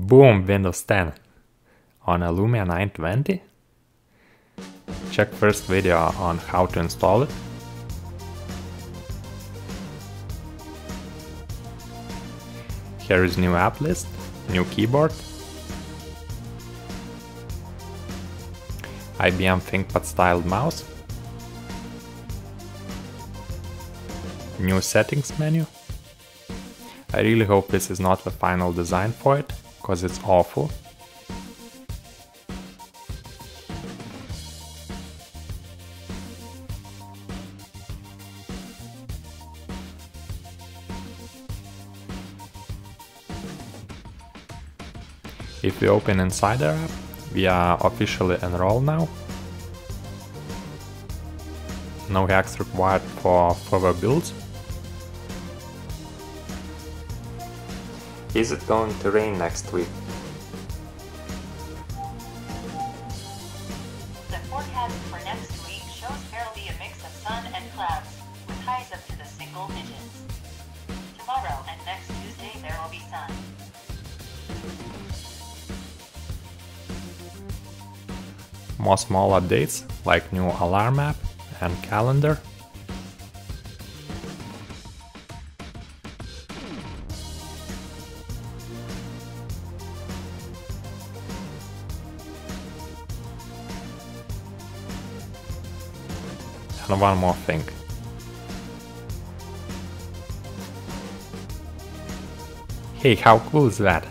Boom, Windows 10 on a Lumia 920. Check first video on how to install it. Here is new app list, new keyboard, IBM ThinkPad styled mouse, new settings menu. I really hope this is not the final design for it, cause it's awful. If we open Insider app, we are officially enrolled now. No hacks required for further builds. Is it going to rain next week? The forecast for next week shows there will be a mix of sun and clouds, with highs up to the single digits. Tomorrow and next Tuesday there will be sun. More small updates like new alarm app and calendar. And one more thing. Hey, how cool is that?